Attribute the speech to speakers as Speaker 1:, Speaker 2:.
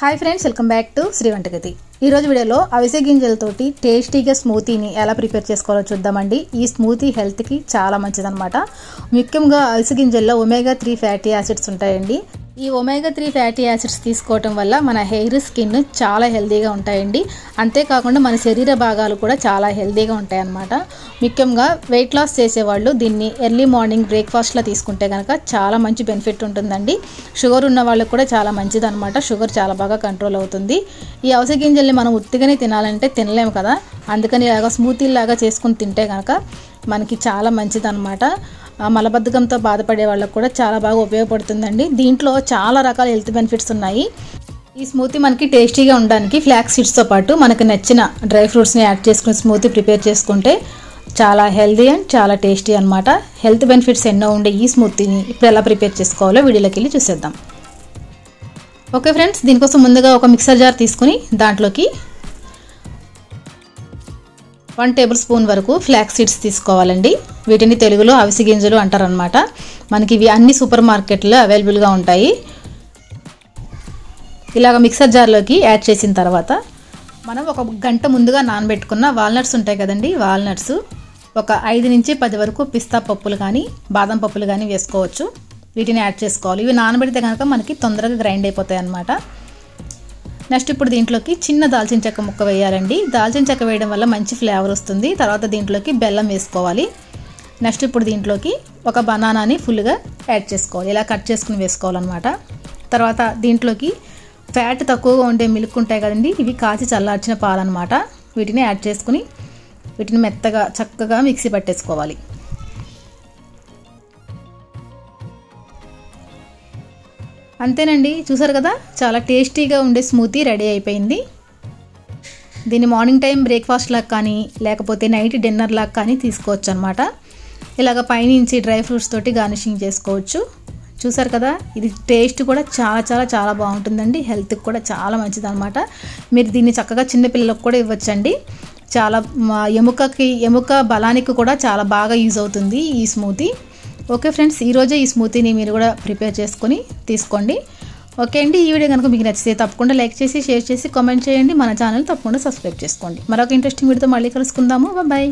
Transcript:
Speaker 1: Hi friends welcome back to Sri వంటగతి ఈరోజు వీడియోలో అవిసె గింజలతోటి టేస్టీగా స్మూతీని ఎలా ప్రిపేర్ చేసుకోవాలో చూద్దామండి. ఈ స్మూతీ హెల్త్కి చాలా మంచిదనమాట ముఖ్యంగా అవిసె గింజల్లో ఒమేగా త్రీ ఫ్యాటీ యాసిడ్స్ ఉంటాయండి. ఈ ఒమేగా త్రీ ఫ్యాటీ యాసిడ్స్ తీసుకోవటం వల్ల మన హెయిర్ స్కిన్ చాలా హెల్తీగా ఉంటాయండి. అంతేకాకుండా మన శరీర భాగాలు కూడా చాలా హెల్తీగా ఉంటాయన్నమాట. ముఖ్యంగా వెయిట్ లాస్ చేసేవాళ్ళు దీన్ని ఎర్లీ మార్నింగ్ బ్రేక్ఫాస్ట్లో తీసుకుంటే కనుక చాలా మంచి బెనిఫిట్ ఉంటుందండి. షుగర్ ఉన్న వాళ్ళకి కూడా చాలా మంచిది అనమాట షుగర్ చాలా బాగా కంట్రోల్ అవుతుంది. ఈ అవసర గింజల్ని మనం ఉత్తిగానే తినాలంటే తినలేము కదా. అందుకని ఇలాగ స్మూతీ లాగా చేసుకుని తింటే కనుక మనకి చాలా మంచిది అనమాట మలబద్ధకంతో బాధపడే వాళ్ళకు కూడా చాలా బాగా ఉపయోగపడుతుందండి. దీంట్లో చాలా రకాల హెల్త్ బెనిఫిట్స్ ఉన్నాయి. ఈ స్మూతీ మనకి టేస్టీగా ఉండడానికి ఫ్లాక్స్ సీడ్స్తో పాటు మనకు నచ్చిన డ్రై ఫ్రూట్స్ని యాడ్ చేసుకుని స్మూతీ ప్రిపేర్ చేసుకుంటే చాలా హెల్దీ అండ్ చాలా టేస్టీ అనమాట హెల్త్ బెనిఫిట్స్ ఎన్నో ఉండే ఈ స్మూతీని ఇప్పుడు ఎలా ప్రిపేర్ చేసుకోవాలో వీడియోలోకి వెళ్ళి చూసేద్దాం. ఓకే ఫ్రెండ్స్ దీనికోసం ముందుగా ఒక మిక్సర్ జార్ తీసుకుని దాంట్లోకి వన్ టేబుల్ స్పూన్ వరకు ఫ్లాక్స్ సీడ్స్ తీసుకోవాలండి. వీటిని తెలుగులో అవిసి గింజలు అంటారనమాట మనకి ఇవి అన్ని సూపర్ మార్కెట్లో అవైలబుల్గా ఉంటాయి. ఇలాగ మిక్సర్ జార్లోకి యాడ్ చేసిన తర్వాత మనం ఒక గంట ముందుగా నానబెట్టుకున్న వాల్నట్స్ ఉంటాయి కదండి వాల్నట్స్. ఒక ఐదు నుంచి పది వరకు పిస్తా పప్పులు కానీ బాదం పప్పులు కానీ వేసుకోవచ్చు. వీటిని యాడ్ చేసుకోవాలి. ఇవి నానబెడితే కనుక మనకి తొందరగా గ్రైండ్ అయిపోతాయి అన్నమాట. నెక్స్ట్ ఇప్పుడు దీంట్లోకి చిన్న దాల్చిన చెక్క ముక్క వేయాలండి. దాల్చిన చెక్క వేయడం వల్ల మంచి ఫ్లేవర్ వస్తుంది. తర్వాత దీంట్లోకి బెల్లం వేసుకోవాలి. నెక్స్ట్ ఇప్పుడు దీంట్లోకి ఒక బనానాని ఫుల్గా యాడ్ చేసుకోవాలి. ఇలా కట్ చేసుకుని వేసుకోవాలన్నమాట. తర్వాత దీంట్లోకి ఫ్యాట్ తక్కువగా ఉండే మిల్క్ ఉంటాయి కదండి ఇవి కాచి చల్లార్చిన పాలన్నమాట. వీటిని యాడ్ చేసుకుని వీటిని మెత్తగా చక్కగా మిక్సీ పట్టేసుకోవాలి. అంతేనండి చూసారు కదా? చాలా టేస్టీగా ఉండే స్మూతీ రెడీ అయిపోయింది. దీన్ని మార్నింగ్ టైం బ్రేక్ఫాస్ట్ లాగా కానీ లేకపోతే నైట్ డిన్నర్ లాగా కానీ తీసుకోవచ్చు అనమాట ఇలాగ పైనుంచి డ్రై ఫ్రూట్స్ తోటి గార్నిషింగ్ చేసుకోవచ్చు. చూసారు కదా ఇది టేస్ట్ కూడా చాలా చాలా చాలా బాగుంటుందండి. హెల్త్కి కూడా చాలా మంచిది అనమాట మీరు దీన్ని చక్కగా చిన్నపిల్లలకు కూడా ఇవ్వచ్చండి. చాలా ఎముకకి ఎముక బలానికి కూడా చాలా బాగా యూజ్ అవుతుంది ఈ స్మూతీ. ఓకే ఫ్రెండ్స్ ఈరోజే ఈ స్మూతీని మీరు కూడా ప్రిపేర్ చేసుకొని తీసుకోండి. ఓకే అండి ఈ వీడియో కనుక మీకు నచ్చితే తప్పకుండా లైక్ చేసి షేర్ చేసి కామెంట్ చేయండి. మన ఛానల్ తప్పకుండా సబ్స్క్రైబ్ చేసుకోండి. మరొక ఇంట్రెస్టింగ్ వీడియోతో మళ్ళీ కలుసుకుందాము. బాయ్.